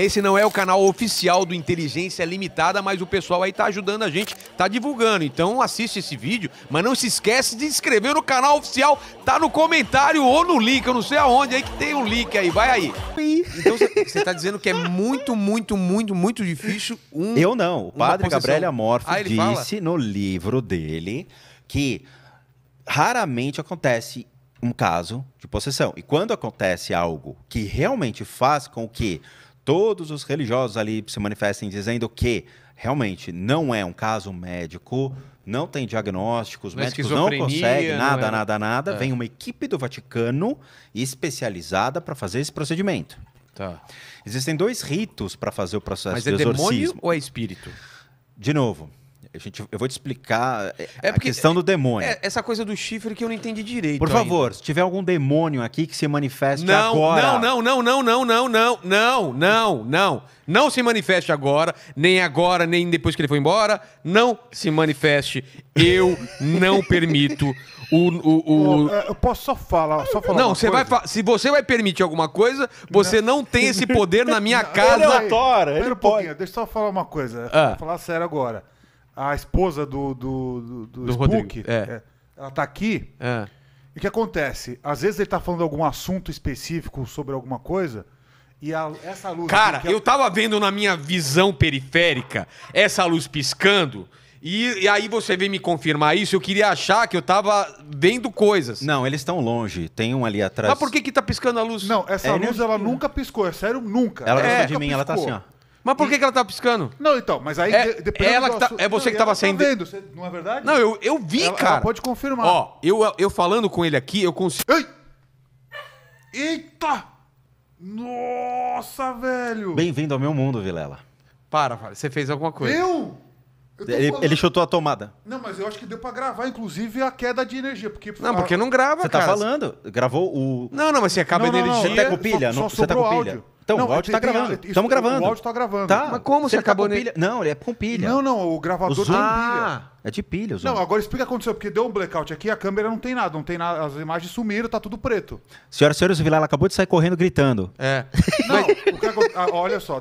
Esse não é o canal oficial do Inteligência Limitada, mas o pessoal aí tá ajudando a gente, tá divulgando. Então assiste esse vídeo, mas não se esquece de se inscrever no canal oficial. Tá no comentário ou no link, eu não sei aonde aí que tem um link aí. Vai aí. Então você tá dizendo que é muito, muito, muito, muito difícil um. Eu não. O padre. Gabriel Amorfo Ah, ele fala? disse no livro dele que raramente acontece um caso de possessão. E quando acontece algo que realmente faz com que todos os religiosos ali se manifestem dizendo que realmente não é um caso médico, não tem diagnóstico, os Não é médicos não conseguem não nada, é- nada, nada, É. vem uma equipe do Vaticano especializada para fazer esse procedimento. Tá. Existem dois ritos para fazer o processo Mas de é demônio exorcismo. ou é espírito? De novo, a gente, eu vou te explicar é, É a porque- questão do demônio. É, essa coisa do chifre que eu não entendi direito. Por ainda. favor, se tiver algum demônio aqui que se manifeste Não, agora. não, não, não, não, não, não, não, não, não, não. Não se manifeste agora, nem agora, nem depois que ele foi embora. Não se manifeste. Eu não permito o. o, o- é, eu posso só falar, só falar Não, você vai coisa? se você vai permitir alguma coisa, você não, tem esse poder na minha Não, casa. Ele é o Thor, Pera ele um pouquinho, deixa eu só falar uma coisa. Ah. Vou falar sério agora. A esposa do, do, do, do Do Spook, Rodrigo, é. ela tá aqui. É. E o que acontece? Às vezes ele tá falando algum assunto específico sobre alguma coisa e a- essa luz... Cara, é- eu tava vendo na minha visão periférica essa luz piscando. E, e aí você veio me confirmar isso, eu queria achar que eu tava vendo coisas. Não, eles estão longe. Tem um ali atrás. Mas por que que tá piscando a luz? Não, essa É luz energia. ela nunca piscou, é sério, nunca. Ela É, gosta de mim, ela tá assim, piscou. ó. Mas por que que ela tá piscando? Não, então, mas aí... É- de- dependendo ela do que tá- assunto- é você Não, que e tava ela sendo- vendo, você- não é verdade? Não, eu, eu vi, Ela- cara. ela pode confirmar. Ó, eu, eu falando com ele aqui, eu consigo. Ei! Eita! Nossa, velho! Bem-vindo ao meu mundo, Vilela. Para, Fábio, você fez alguma coisa. Eu? Eu tô Ele, falando- ele chutou a tomada. Não, mas eu acho que deu pra gravar, inclusive, a queda de energia. Porque Não, porque não grava, Você tá cara. falando? Gravou o. Não, não, mas você acaba Não, não, não, energia. Você tá com só- pilha? só Não- você tá sobrou com pilha? áudio. Então, Não, o áudio tá tem- tem- gravando. Estamos gravando. O áudio tá gravando. Tá. Mas como Se você ele tá acabou com ne- pilha? Não, ele é com pilha. Não, não, o gravador tem Zoom- pilha. Ah, É de pilha. Não, agora explica o que aconteceu, porque deu um blackout aqui, a câmera não tem nada, não tem nada, as imagens sumiram, tá tudo preto. Senhoras e senhores, o Vilela acabou de sair correndo gritando. é. Não, o que ah, olha só,